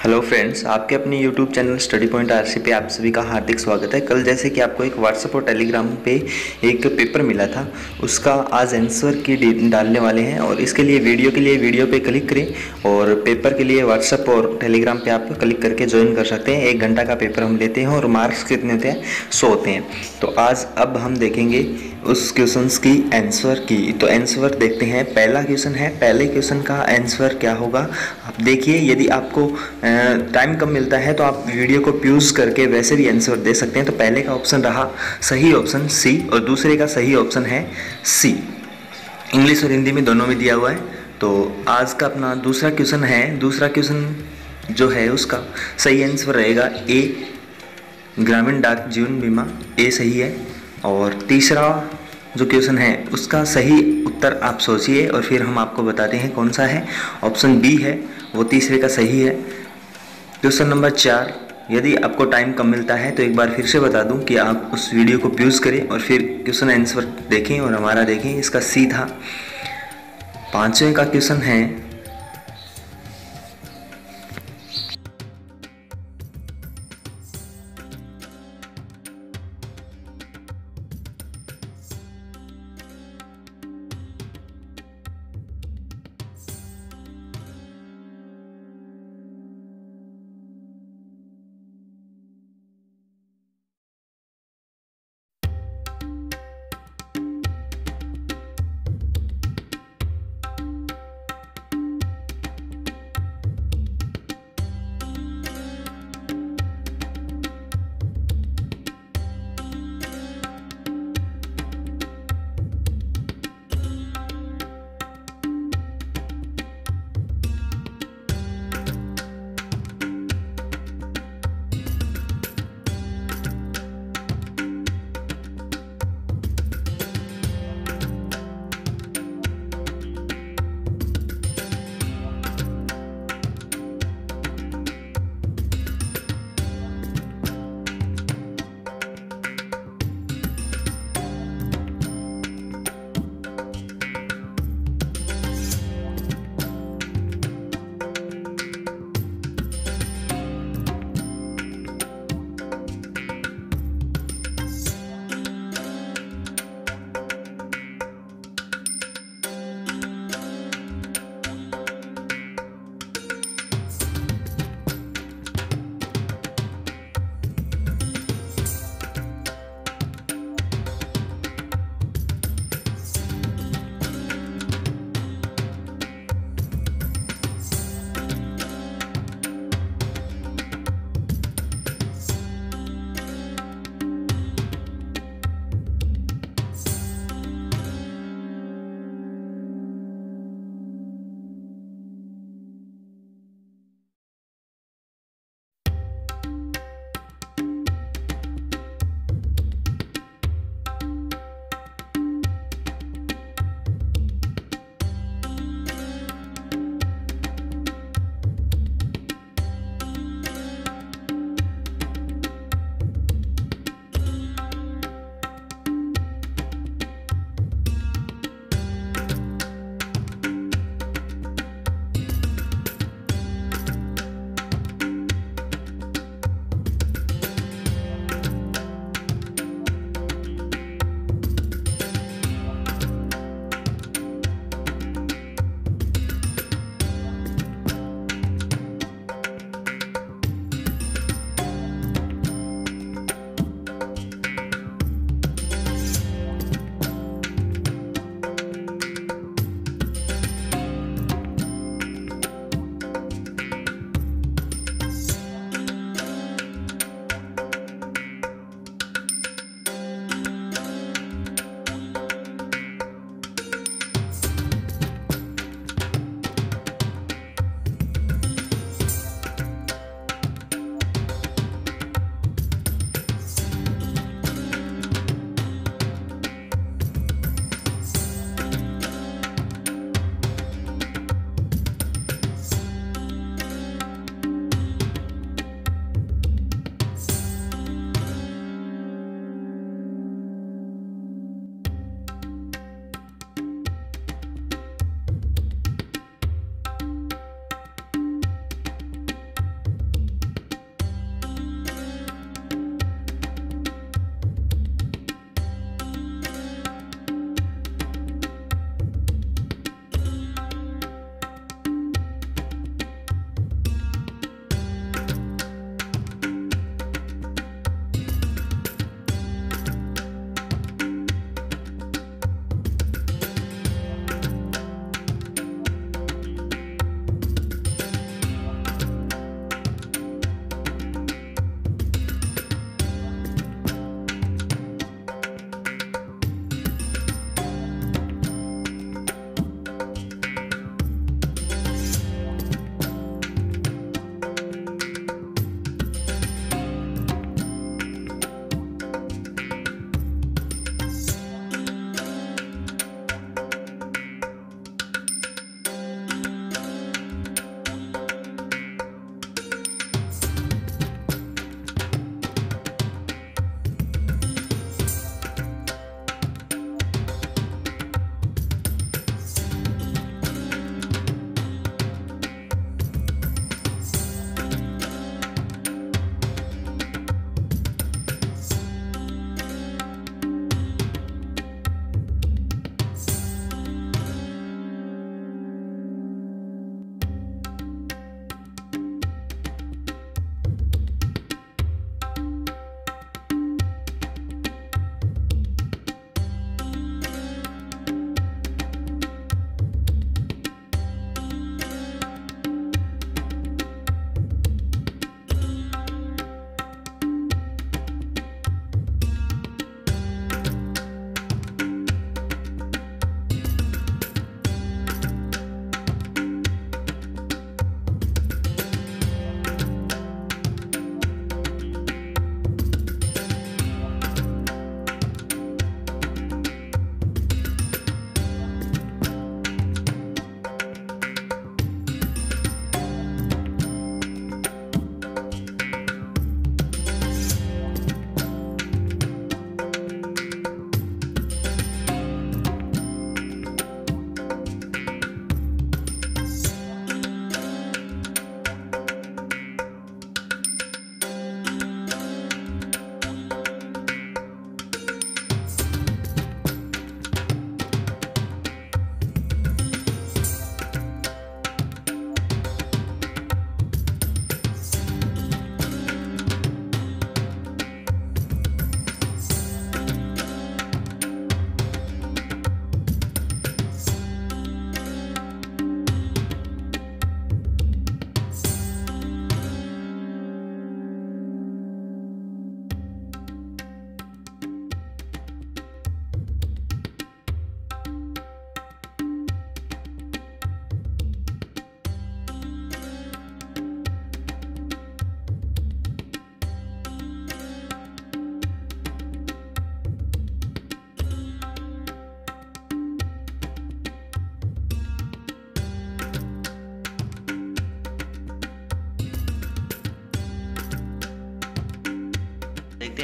Hello friends आपके अपने YouTube channel study point R पे आप सभी का हार्दिक स्वागत है। कल जैसे कि आपको एक व्हाट्सएप और टेलीग्राम पे एक पेपर मिला था। उसका आज आंसर की डालने वाले हैं और इसके लिए वीडियो के लिए वीडियो पे क्लिक करें और पेपर के लिए व्हाट्सएप और टेलीग्राम पे आप क्लिक करके ज्वाइन कर सकते हैं। एक घंटा का पेपर हम लेते हैं और मार्क्स कितने होते हैं? सौ होते हैं। तो आज अब हम देखेंगे उस क्वेश्चन की आंसर की। तो आंसर देखते हैं। पहला क्वेश्चन है, पहले क्वेश्चन का आंसर क्या होगा? आप देखिए, यदि आपको टाइम कम मिलता है तो आप वीडियो को प्यूज करके वैसे भी आंसर दे सकते हैं। तो पहले का ऑप्शन रहा सही ऑप्शन सी और दूसरे का सही ऑप्शन है सी इंग्लिश और हिंदी में दोनों में दिया हुआ है। तो आज का अपना दूसरा क्वेश्चन है। दूसरा क्वेश्चन जो है उसका सही आंसर रहेगा ए ग्रामीण डाक जीवन बीमा ए सही है। और तीसरा जो क्वेश्चन है, उसका सही उत्तर आप सोचिए और फिर हम आपको बताते हैं कौन सा है। ऑप्शन बी है, वो तीसरे का सही है। क्वेश्चन नंबर चार, यदि आपको टाइम कम मिलता है तो एक बार फिर से बता दूँ कि आप उस वीडियो को प्यूज करें और फिर क्वेश्चन आंसर देखें और हमारा देखें। इसका सीधा पाँचवें का क्वेश्चन हैं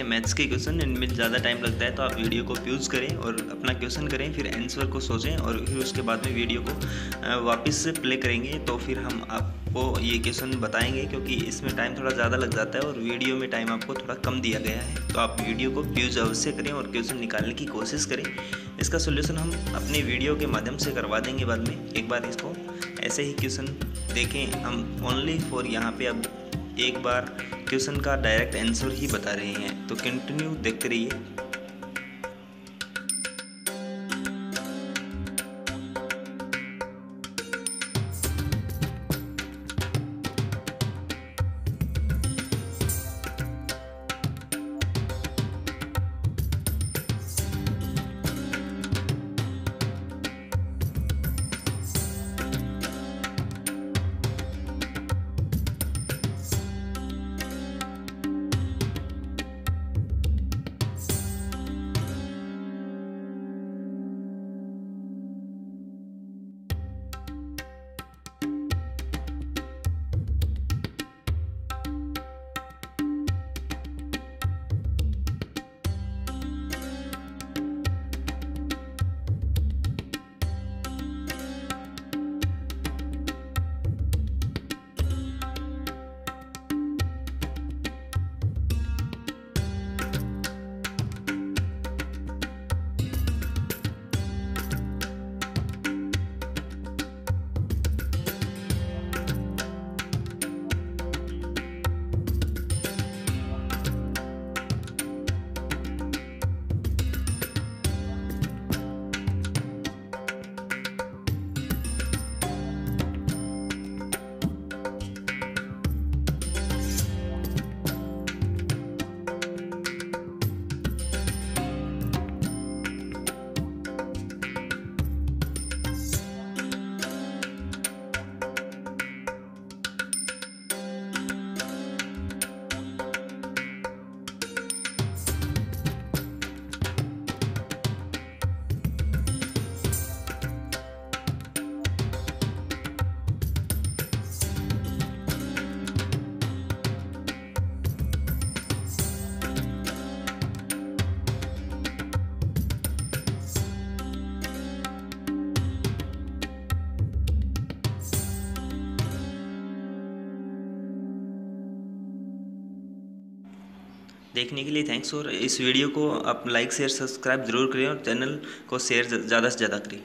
मैथ्स के क्वेश्चन इनमें ज़्यादा टाइम लगता है तो आप वीडियो को प्यूज़ करें और अपना क्वेश्चन करें, फिर आंसर को सोचें और फिर उसके बाद में वीडियो को वापस से प्ले करेंगे। तो फिर हम आपको ये क्वेश्चन बताएँगे क्योंकि इसमें टाइम थोड़ा ज़्यादा लग जाता है और वीडियो में टाइम आपको थोड़ा कम दिया गया है। तो आप वीडियो को प्यूज़ अवश्य करें और क्वेश्चन निकालने की कोशिश करें। इसका सोल्यूशन हम अपने वीडियो के माध्यम से करवा देंगे बाद में। एक बार इसको ऐसे ही क्वेश्चन देखें। हम ओनली फॉर यहाँ पे अब एक बार क्वेश्चन का डायरेक्ट आंसर ही बता रहे हैं। तो कंटिन्यू देखते रहिए। देखने के लिए थैंक्स और इस वीडियो को आप लाइक शेयर सब्सक्राइब ज़रूर करें और चैनल को शेयर ज़्यादा से ज़्यादा करें।